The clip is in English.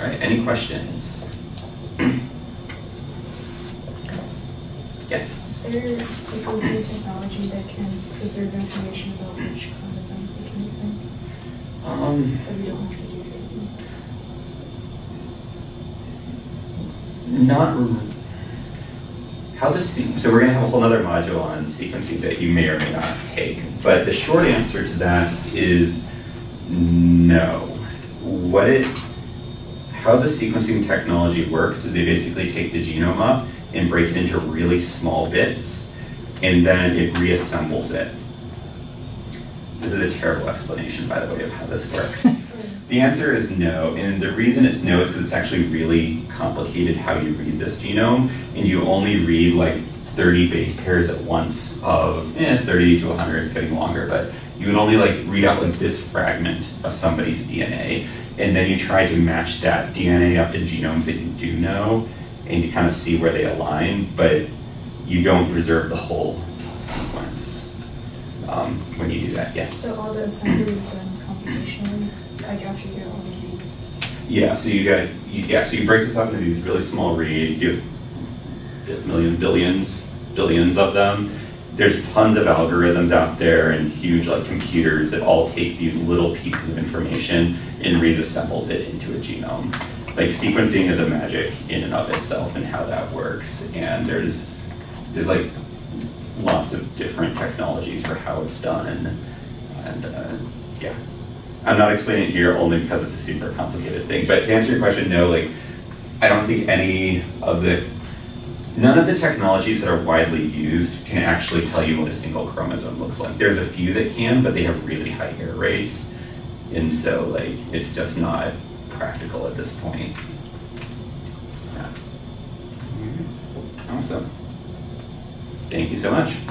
All right, any questions? yes? Is there sequencing technology that can preserve information about which chromosome it came from? Um, So we don't have to do tracing? not. How se- so we're gonna have a whole other module on sequencing that you may or may not take, but the short answer to that is no. What it, how the sequencing technology works is they basically take the genome up and break it into really small bits, and then it reassembles it. This is a terrible explanation, by the way, of how this works. The answer is no, and the reason it's no is because it's actually really complicated how you read this genome, and you only read like 30 base pairs at once of, eh, 30 to 100, it's getting longer, but you would only like read out like this fragment of somebody's DNA, and then you try to match that DNA up to genomes that you do know, and you kind of see where they align, but you don't preserve the whole sequence um, when you do that, yes? So all the assembly is done computationally, like after you get all the reads? Yeah, so you got, you, yeah, so you break this up into these really small reads, you have a million, billions, billions of them. There's tons of algorithms out there and huge like computers that all take these little pieces of information and reassembles it into a genome. Like sequencing is a magic in and of itself and how that works. And there's, there's like lots of different technologies for how it's done. And uh, yeah, I'm not explaining it here only because it's a super complicated thing. But to answer your question, no, like I don't think any of the none of the technologies that are widely used can actually tell you what a single chromosome looks like. There's a few that can, but they have really high error rates. And so like it's just not practical at this point. Yeah. Mm-hmm. Awesome. Thank you so much.